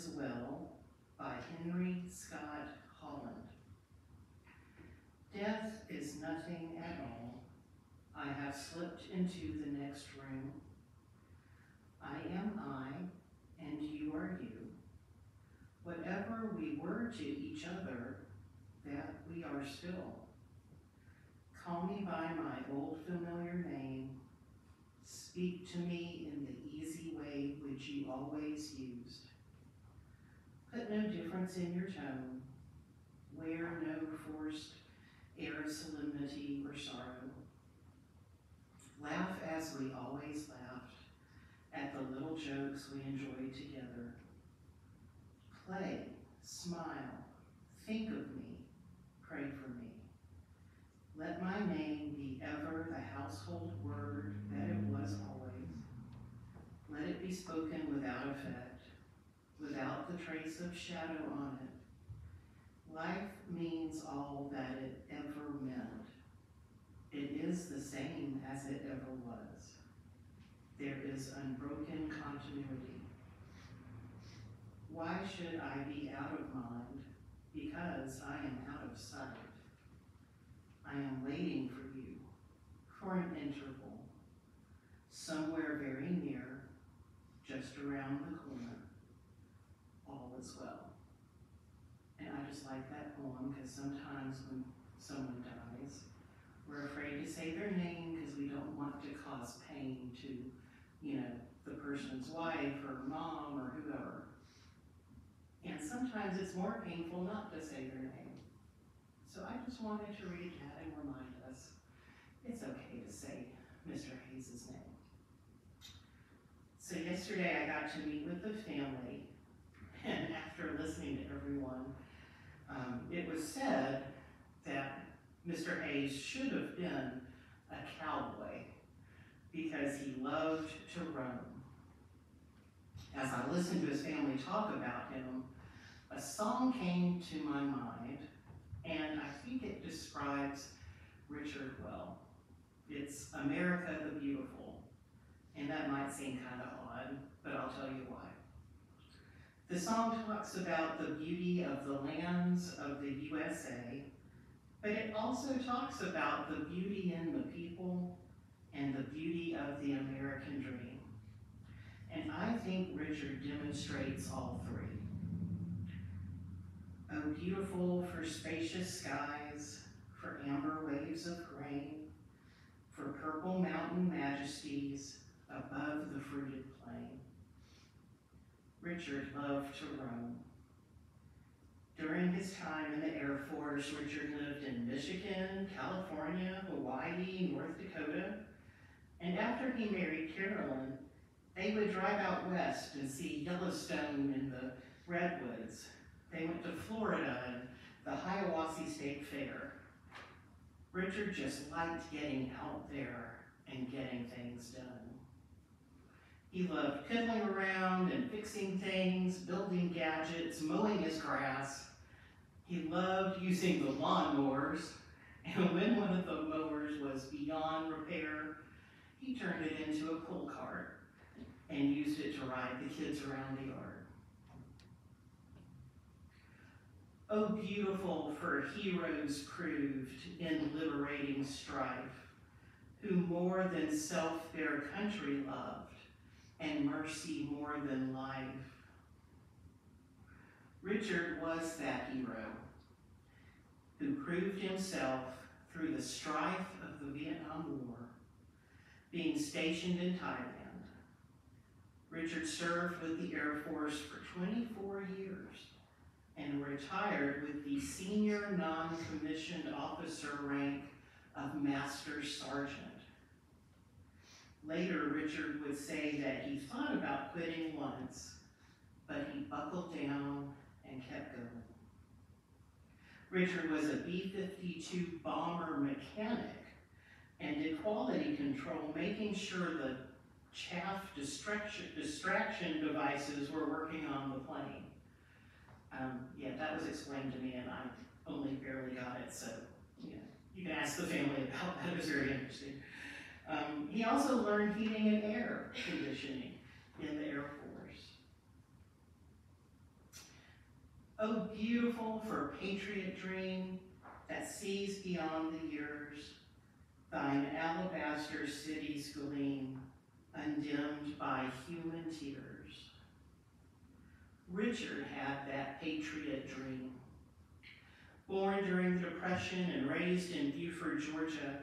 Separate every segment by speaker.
Speaker 1: All Is Well by Henry Scott Holland. Death is nothing at all. I have slipped into the next room. I am I, and you are you. Whatever we were to each other, that we are still. Call me by my old familiar name. Speak to me in the easy way which you always used. Put no difference in your tone. Wear no forced air of solemnity or sorrow. Laugh as we always laughed at the little jokes we enjoyed together. Play, smile, think of me, pray for me. Let my name be ever the household word that it was always. Let it be spoken without effect, trace of shadow on it. Life means all that it ever meant. It is the same as it ever was. There is unbroken continuity. Why should I be out of mind? Because I am out of sight. I am waiting for you, for an interval, somewhere very near, just around the corner. All is well. And I just like that poem because sometimes when someone dies, we're afraid to say their name because we don't want to cause pain to, you know, the person's wife or mom or whoever. And sometimes it's more painful not to say their name. So I just wanted to read that and remind us it's okay to say Mr. Hayes' name. So yesterday I got to meet with the family, and after listening to everyone, um, it was said that Mr. Hayes should have been a cowboy because he loved to roam. As I listened to his family talk about him, a song came to my mind, and I think it describes Richard well. It's America the Beautiful, and that might seem kind of odd, but I'll tell you why. The song talks about the beauty of the lands of the USA, but it also talks about the beauty in the people and the beauty of the American dream. And I think Richard demonstrates all three. Oh, beautiful for spacious skies, for amber waves of grain, for purple mountain majesties above the fruited plain. Richard loved to roam. During his time in the Air Force, Richard lived in Michigan, California, Hawaii, North Dakota, and after he married Carolyn, they would drive out west and see Yellowstone and the redwoods. They went to Florida and the Hiawassee State Fair. Richard just liked getting out there and getting things done. He loved piddling around and fixing things, building gadgets, mowing his grass. He loved using the lawnmowers, and when one of the mowers was beyond repair, he turned it into a pull cart and used it to ride the kids around the yard. Oh, beautiful for heroes proved in liberating strife, who more than self their country loved, and mercy more than life. Richard was that hero who proved himself through the strife of the Vietnam War, being stationed in Thailand. Richard served with the Air Force for 24 years and retired with the senior non-commissioned officer rank of Master Sergeant. Later, Richard would say that he thought about quitting once, but he buckled down and kept going. Richard was a B-52 bomber mechanic and did quality control, making sure the chaff distraction, distraction devices were working on the plane. Um, yeah, that was explained to me and I only barely got it, so, yeah, You can ask the family about that, it was very interesting. Um, he also learned heating and air conditioning in the Air Force. Oh, beautiful for a patriot dream that sees beyond the years, thine alabaster cities gleam, undimmed by human tears. Richard had that patriot dream. Born during the Depression and raised in Buford, Georgia,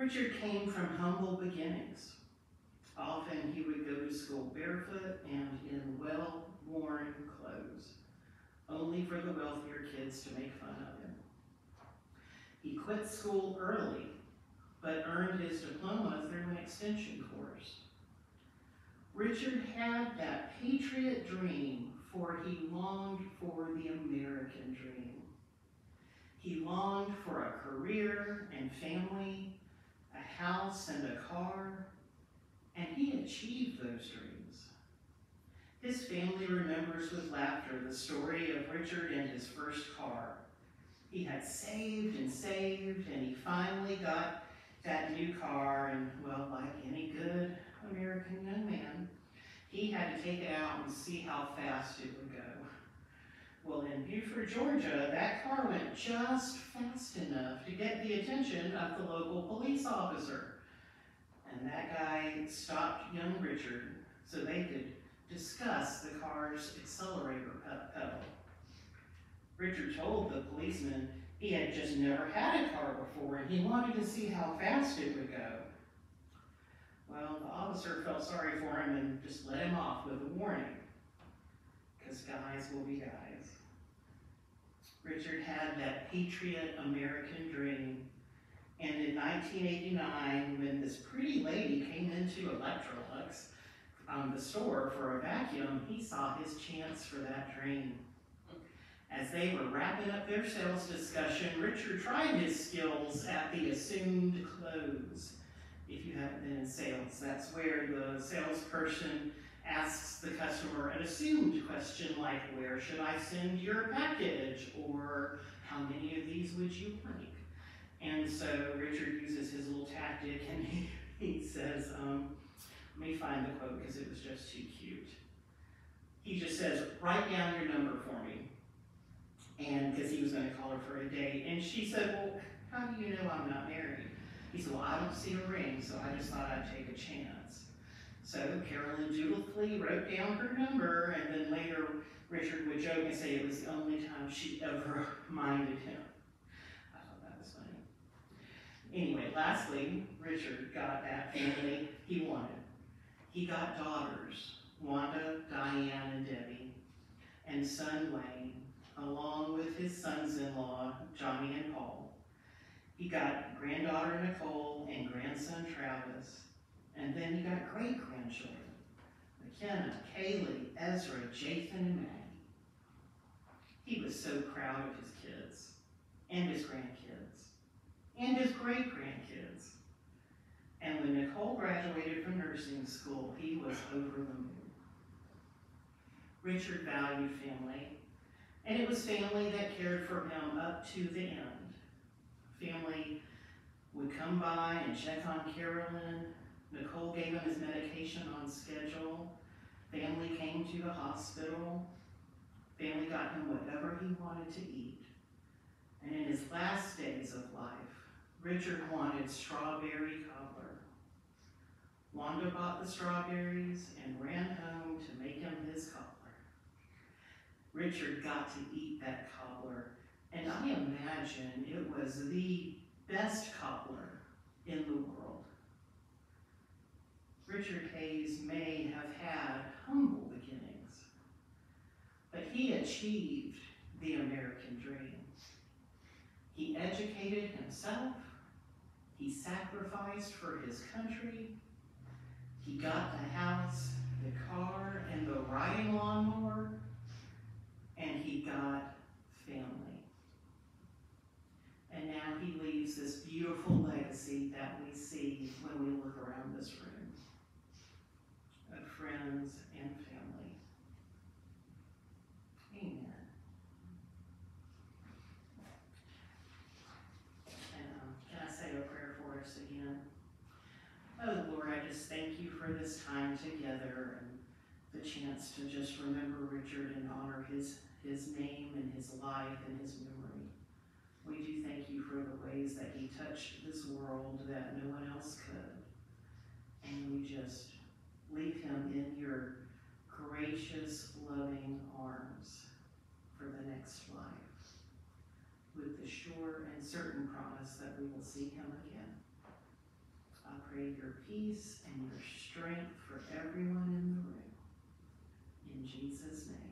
Speaker 1: Richard came from humble beginnings. Often he would go to school barefoot and in well-worn clothes, only for the wealthier kids to make fun of him. He quit school early, but earned his diploma through an extension course. Richard had that patriot dream, for he longed for the American dream. He longed for a career and family, a house and a car, and he achieved those dreams. His family remembers with laughter the story of Richard and his first car. He had saved and saved, and he finally got that new car, and well, like any good American young man, he had to take it out and see how fast it would go. Well, in Buford, Georgia, that car went just fast enough to get the attention of the local police officer. And that guy stopped young Richard so they could discuss the car's accelerator pedal. Richard told the policeman he had just never had a car before and he wanted to see how fast it would go. Well, the officer felt sorry for him and just let him off with a warning, because guys will be guys. Richard had that patriot American dream, and in 1989, when this pretty lady came into Electrolux, um, the store for a vacuum, he saw his chance for that dream. As they were wrapping up their sales discussion, Richard tried his skills at the assumed close if you haven't been in sales. That's where the salesperson asks the customer an assumed question like, where should I send your package? Or how many of these would you like? And so Richard uses his little tactic and he, he says, um, let me find the quote because it was just too cute. He just says, write down your number for me. And because he was going to call her for a date. And she said, well, how do you know I'm not married? He said, well, I don't see a ring, so I just thought I'd take a chance. So Carolyn dutifully wrote down her number, and then later Richard would joke and say it was the only time she ever minded him. I thought that was funny. Anyway, lastly, Richard got that family he wanted. He got daughters, Wanda, Diane, and Debbie, and son Wayne, along with his sons-in-law, Johnny and Paul. He got granddaughter Nicole and grandson Travis, and then he got great-grandchildren, McKenna, Kaylee, Ezra, Jathan, and Maggie. He was so proud of his kids, and his grandkids, and his great-grandkids. And when Nicole graduated from nursing school, he was over the moon. Richard valued family, and it was family that cared for him up to the end family would come by and check on Carolyn. Nicole gave him his medication on schedule. Family came to the hospital. Family got him whatever he wanted to eat. And in his last days of life, Richard wanted strawberry cobbler. Wanda bought the strawberries and ran home to make him his cobbler. Richard got to eat that cobbler and I imagine it was the best cobbler in the world. Richard Hayes may have had humble beginnings, but he achieved the American dream. He educated himself, he sacrificed for his country, he got the house, the car, and the riding lawnmower, and he got family. And now he leaves this beautiful legacy that we see when we look around this room of friends and family. Amen. Um, can I say a prayer for us again? Oh Lord, I just thank you for this time together and
Speaker 2: the chance to just remember Richard and honor his, his name and his life and his memory. We do thank you for the ways that he touched this world that no one else could. And we just leave him in your gracious, loving arms for the next life with the sure and certain promise that we will see him again. I pray your peace and your strength for everyone in the room. In Jesus' name.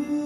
Speaker 3: you.